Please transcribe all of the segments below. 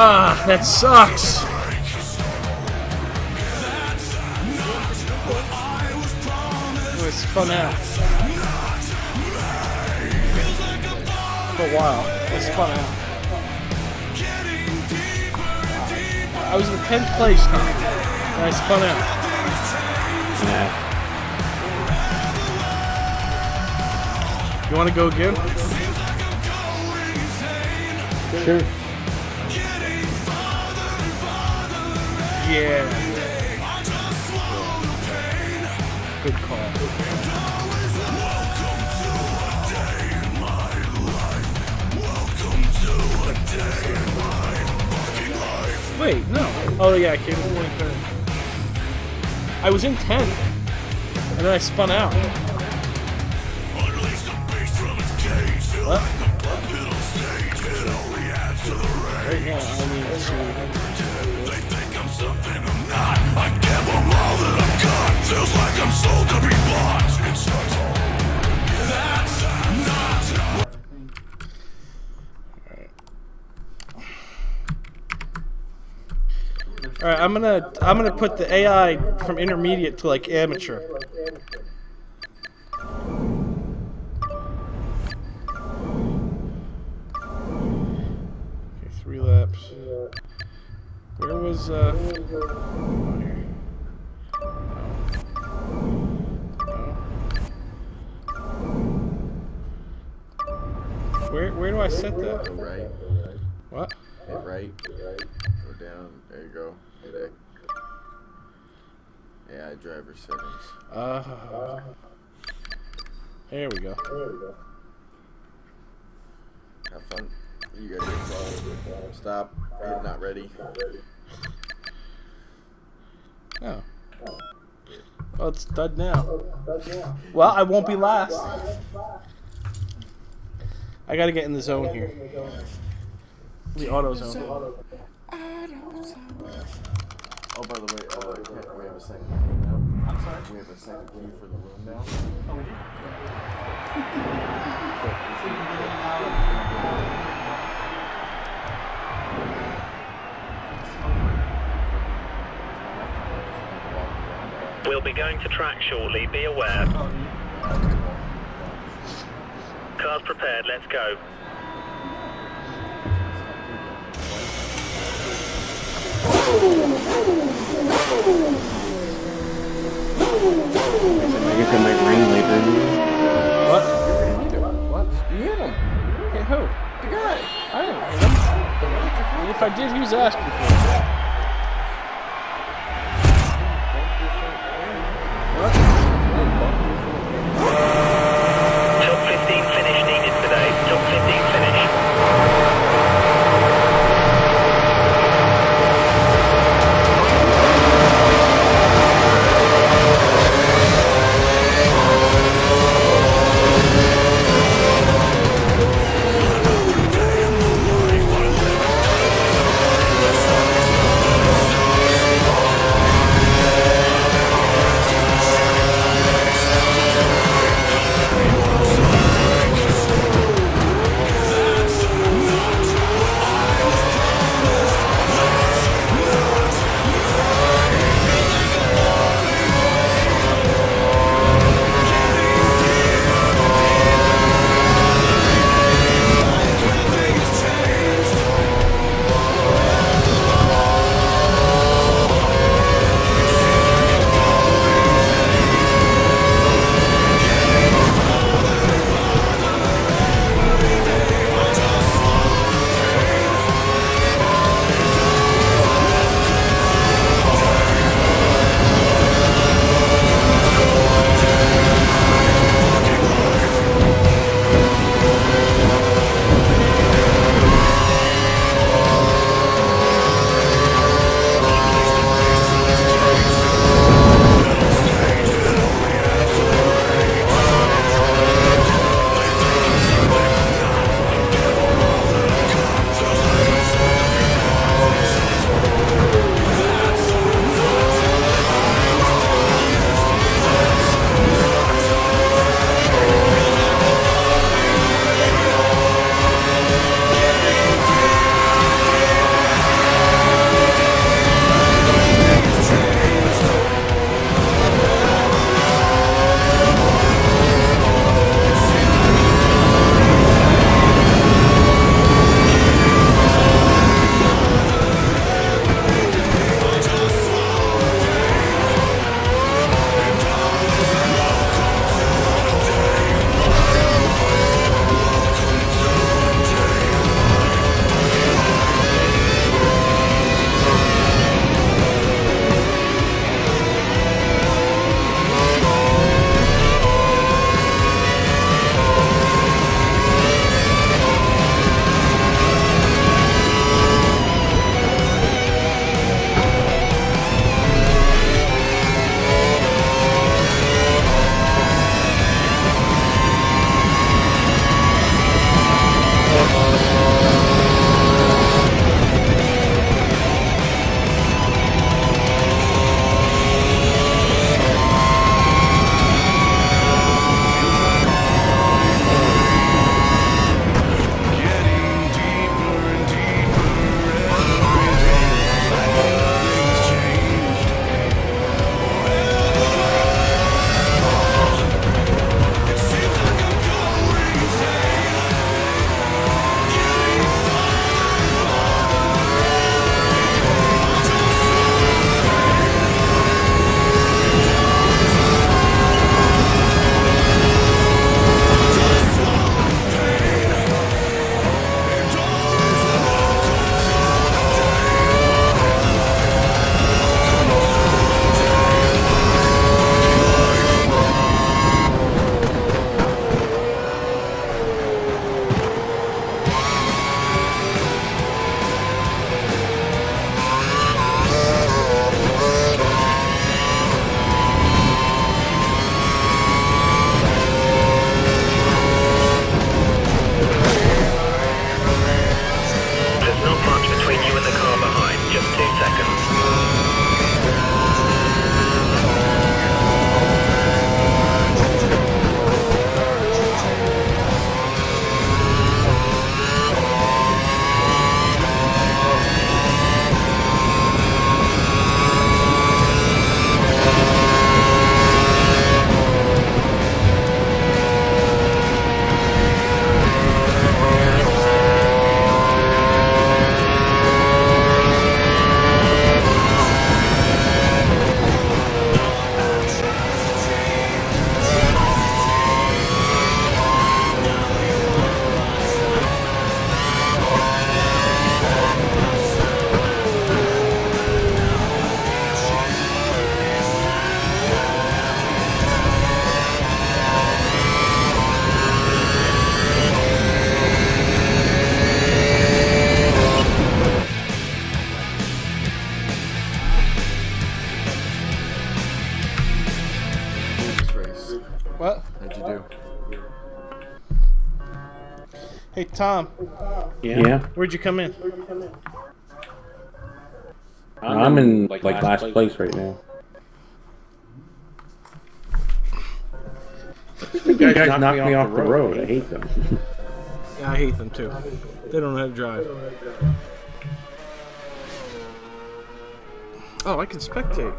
Ah, that sucks. It was spun out. For a while. It spun out. I was in 10th place now. And I spun out. Yeah. You want to go again? Sure. Yeah. Good call. Wait, no. Oh yeah, I came in 23rd. I was in 10th, and then I spun out. What? Right now, I need to. All right, I'm gonna I'm gonna put the AI from intermediate to like amateur. Where was uh? oh, here. Where where do I set that? right. What? Hit right. Go down. There you go. Hit X. AI driver settings. Uh, there we go. There we go. Have fun. You guys are Stop. Hit not ready. Oh. Well, it's done now. Well, I won't be last. I gotta get in the zone here. The auto zone. Oh, by the way, uh, we have a second key now. I'm sorry? We have a second key for the room now. We'll be going to track shortly, be aware. Cars prepared, let's go. You can make rain later. What? What? You hit him. Hit who? The guy. I didn't hit him. If I did, he was asking for it. What? How'd you do? Hey, Tom. Yeah. yeah. Where'd you come in? I'm, I'm, in, like, like last, last place. place. right now. you guys, knocked, knocked me off, off the, road. the road. I hate them. yeah, I hate them too. They don't know how to drive. Oh, I can spectate.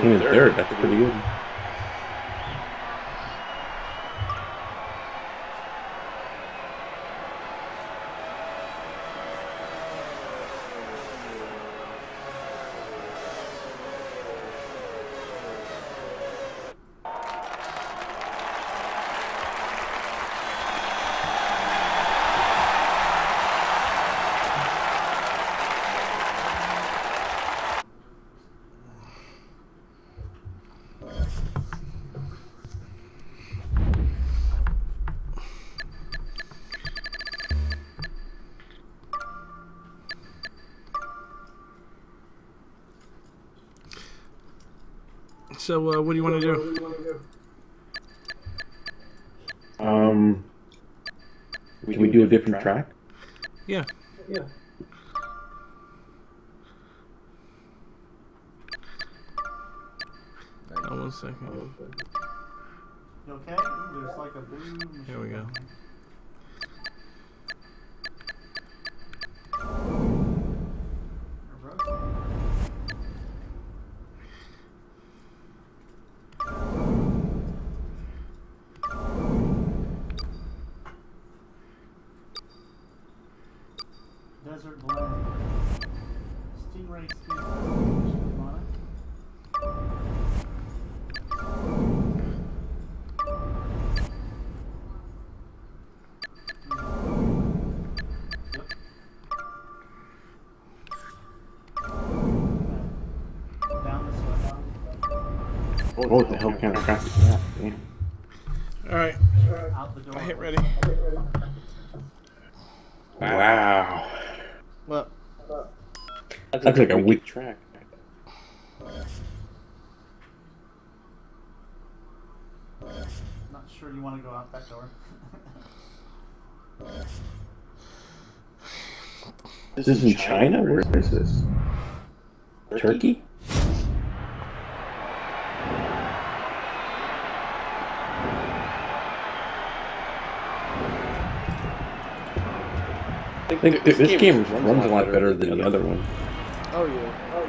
King is third. That's pretty good. So, uh, what do you want to do? Um, can we do a different track? Yeah. Yeah. Oh, one second. You okay? Ooh, There's like a blue. Here we go. Oh, what the hell kind of crap is that? Damn. All right. Out the door. I hit ready. Wow. Well, That's like a weak track. Not sure you want to go out that door. This is in China? Where is this? Turkey? I think this game runs a lot better than the other one. oh yeah.